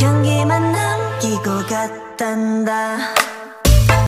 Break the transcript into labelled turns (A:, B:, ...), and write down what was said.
A: 향기만 남기고 갔단다.